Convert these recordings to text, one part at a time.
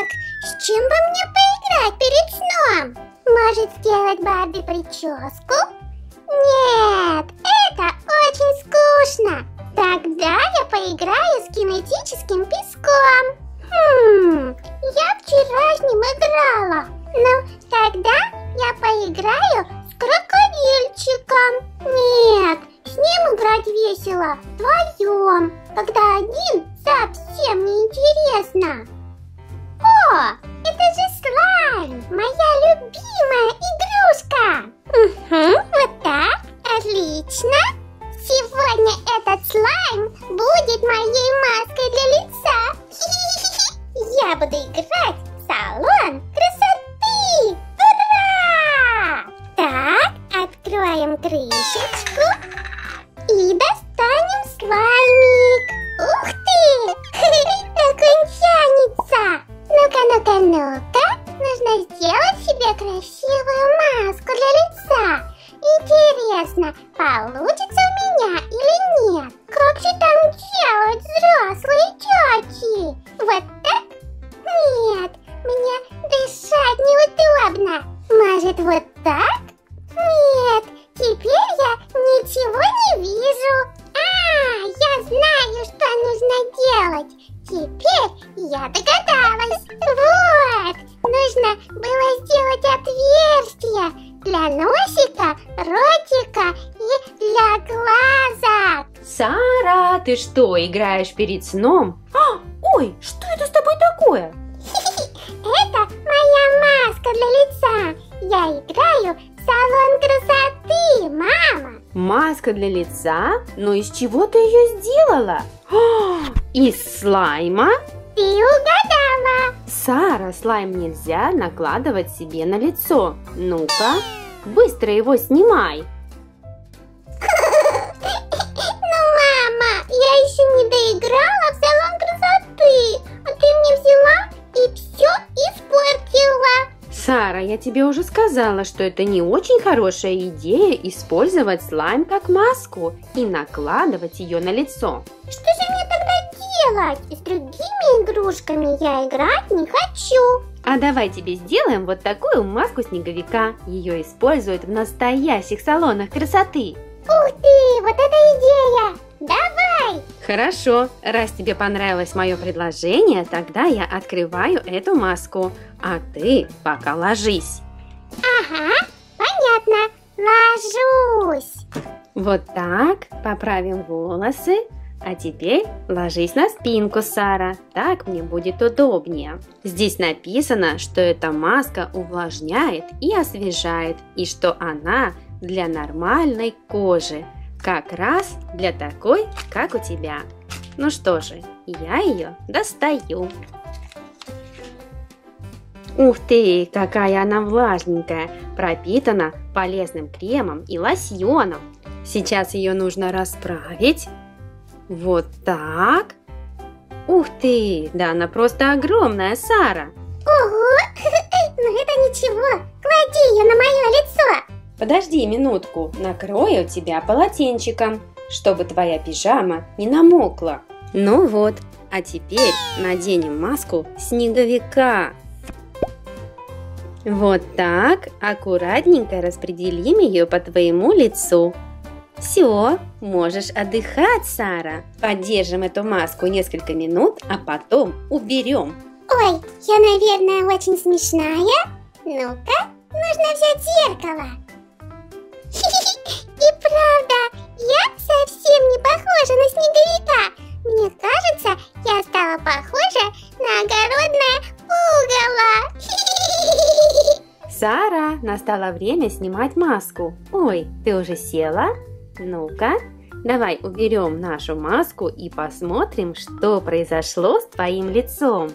Так, с чем бы мне поиграть перед сном? Может сделать Барби прическу? Нет, это очень скучно. Тогда я поиграю с кинетическим песком. Хм, я вчера с ним играла. Ну, тогда я поиграю с крокодильчиком. Нет, с ним играть весело вдвоем, когда один совсем неинтересно. Отлично. Сегодня этот слайм будет моей маской для лица. Я буду играть Интересно, получится у меня или нет? Как же там делают взрослые тети? Вот так? Нет, мне дышать неудобно. Может, вот так? Нет, теперь я ничего не вижу. А, я знаю, что нужно делать. Теперь я догадалась. Вот, нужно было сделать отверстие для носика, ротика и для глазок. Сара, ты что, играешь перед сном? А, ой, что это с тобой такое? Это моя маска для лица. Я играю в салон красоты, мама. Маска для лица? Но из чего ты ее сделала? А, из слайма? Ты угадала. Сара, слайм нельзя накладывать себе на лицо. Ну-ка, быстро его снимай. Ну, мама, я еще не доиграла в салон красоты. А ты мне взяла и все испортила. Сара, я тебе уже сказала, что это не очень хорошая идея использовать слайм как маску и накладывать ее на лицо. Что же мне тогда делать? С другими игрушками я играть не хочу. А давай тебе сделаем вот такую маску снеговика. Ее используют в настоящих салонах красоты. Ух ты, вот это идея! Давай! Хорошо, раз тебе понравилось мое предложение, тогда я открываю эту маску, а ты пока ложись. Ага, понятно. Ложусь. Вот так, поправим волосы. А теперь ложись на спинку, Сара, так мне будет удобнее. Здесь написано, что эта маска увлажняет и освежает, и что она для нормальной кожи, как раз для такой, как у тебя. Ну что же, я ее достаю. Ух ты, какая она влажненькая, пропитана полезным кремом и лосьоном. Сейчас ее нужно расправить. Вот так. Ух ты, да она просто огромная, Сара. Ого, ну это ничего. Клади ее на мое лицо. Подожди минутку, накрою тебя полотенчиком, чтобы твоя пижама не намокла. Ну вот, а теперь наденем маску снеговика. Вот так, аккуратненько распределим ее по твоему лицу. Все, можешь отдыхать, Сара. Поддержим эту маску несколько минут, а потом уберем. Ой, я, наверное, очень смешная. Ну-ка, нужно взять зеркало. И правда, я совсем не похожа на снеговика. Мне кажется, я стала похожа на огородное пугало. Сара, настало время снимать маску. Ой, ты уже села? Ну-ка, давай уберем нашу маску и посмотрим, что произошло с твоим лицом.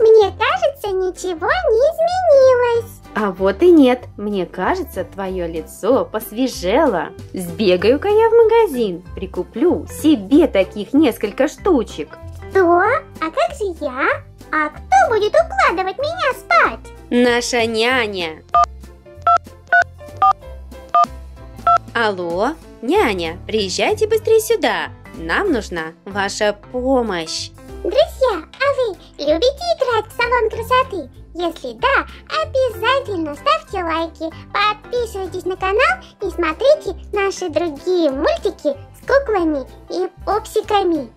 Мне кажется, ничего не изменилось. А вот и нет, мне кажется, твое лицо посвежело. Сбегаю-ка я в магазин, прикуплю себе таких несколько штучек. Что? А как же я? А кто будет укладывать меня спать? Наша няня. Алло, няня, приезжайте быстрее сюда. Нам нужна ваша помощь. Друзья, а вы любите играть в салон красоты? Если да, обязательно ставьте лайки, подписывайтесь на канал и смотрите наши другие мультики с куклами и пупсиками.